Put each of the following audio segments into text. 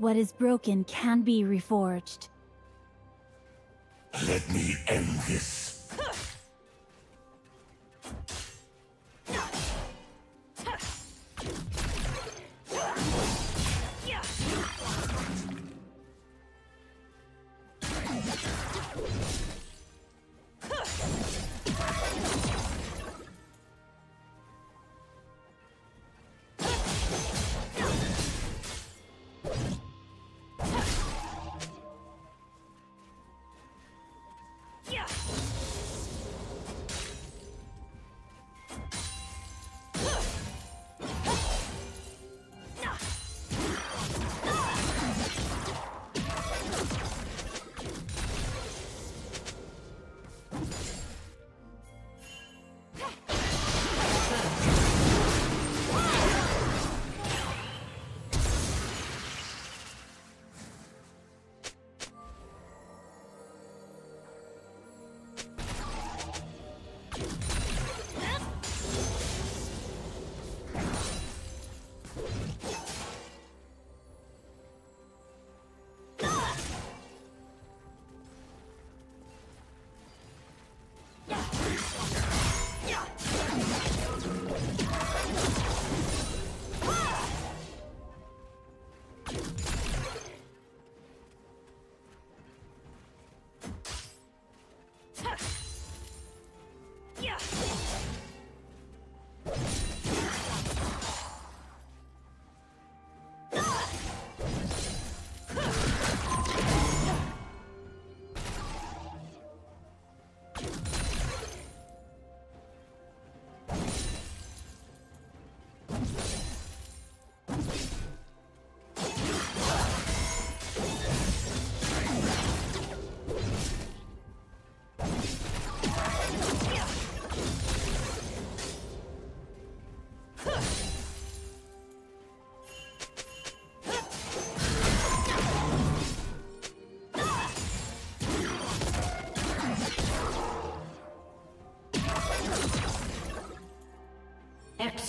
What is broken can be reforged. Let me end this.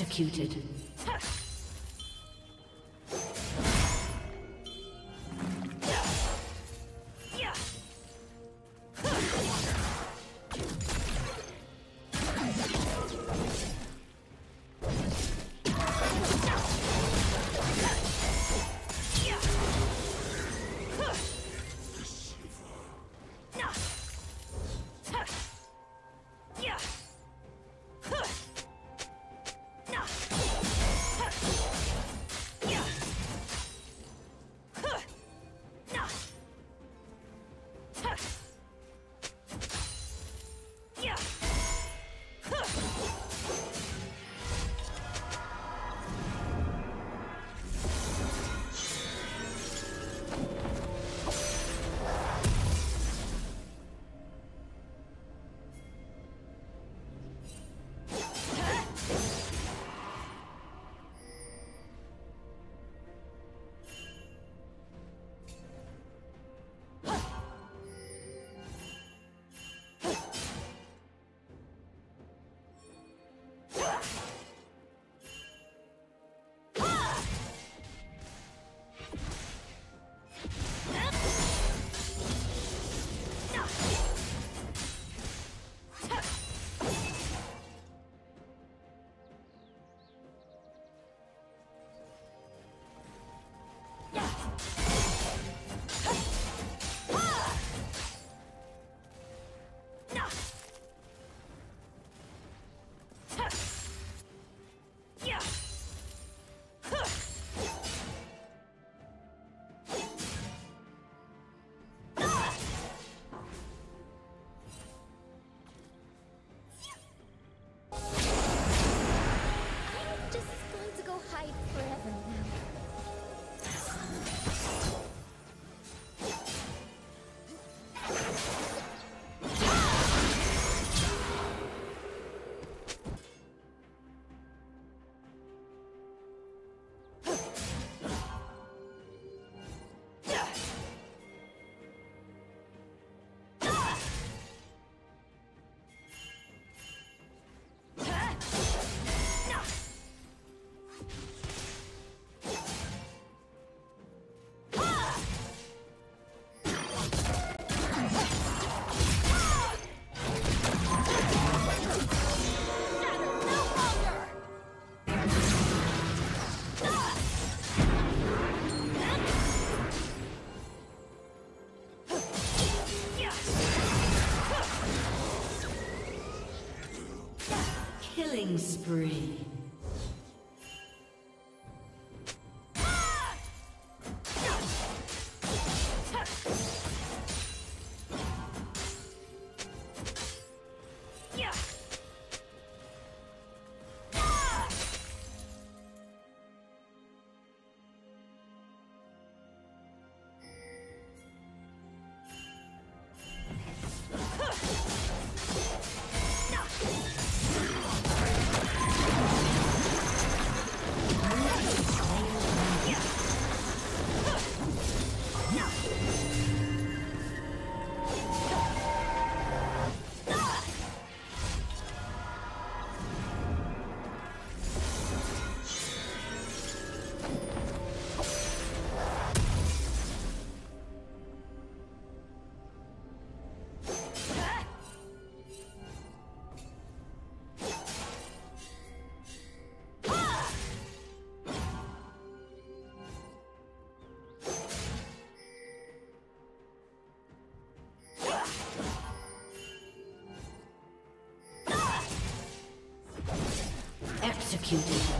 Executed. Executed.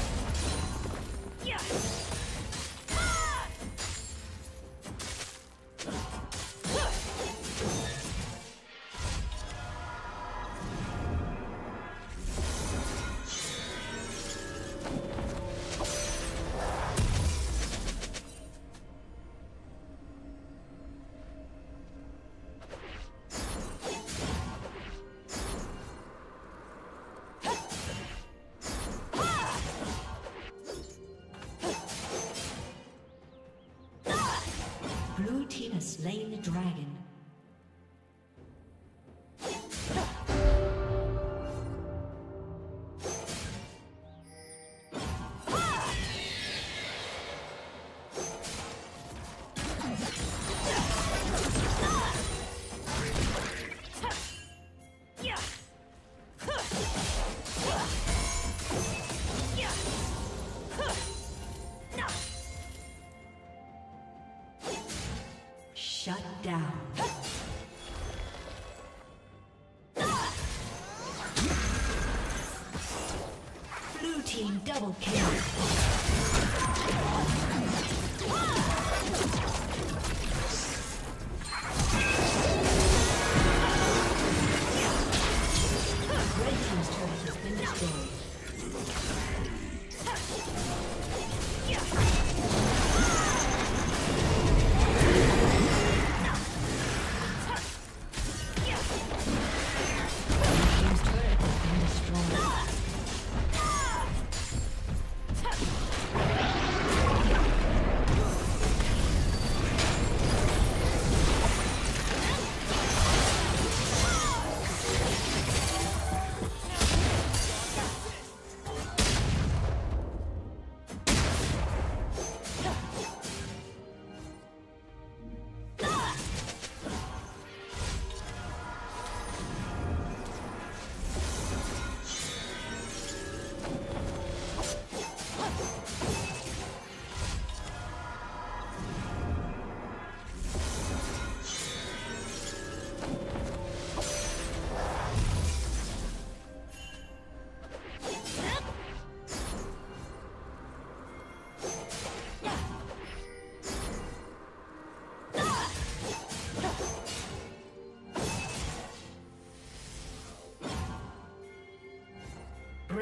Double kill.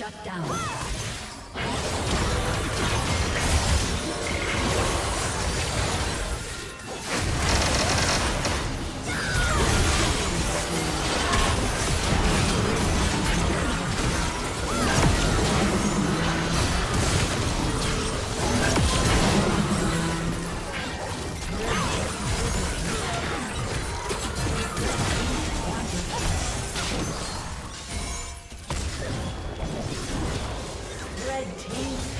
Shut down. Red team.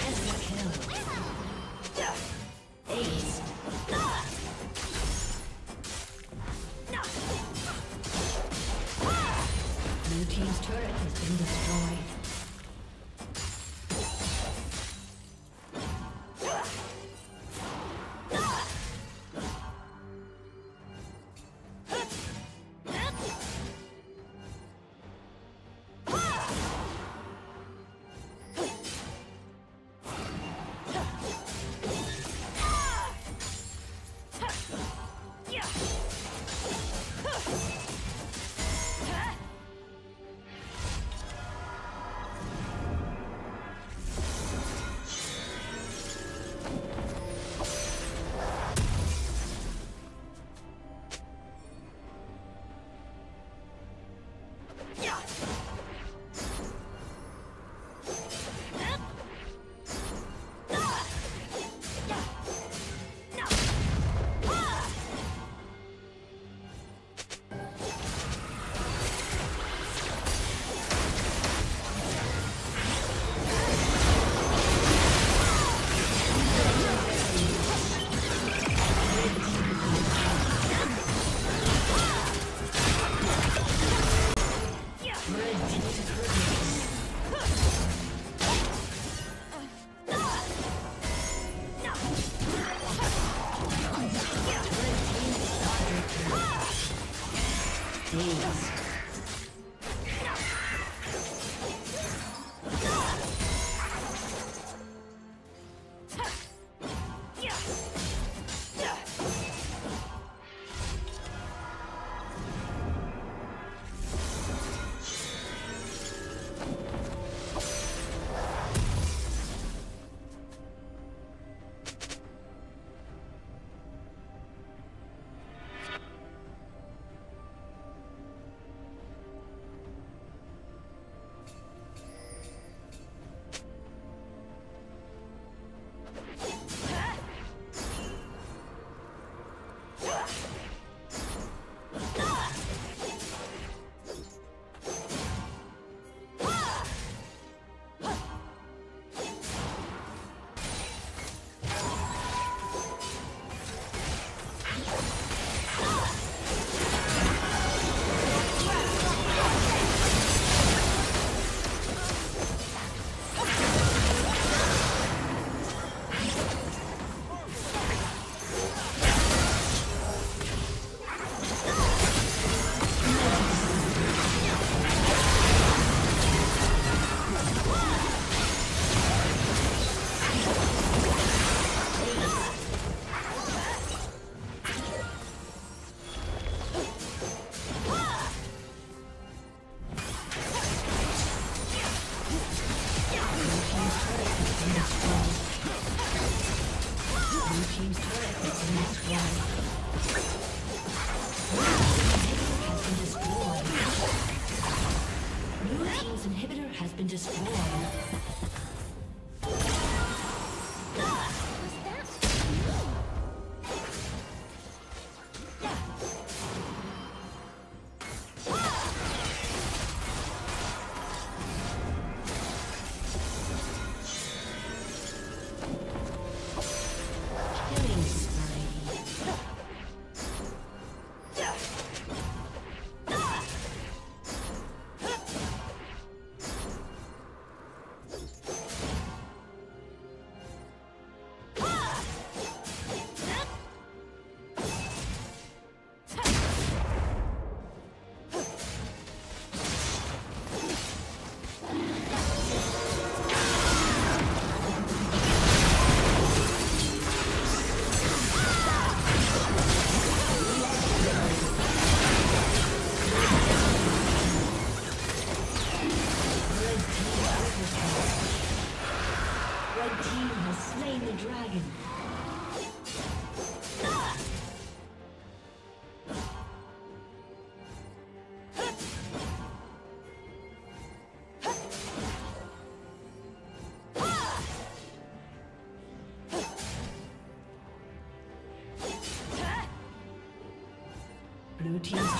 Team's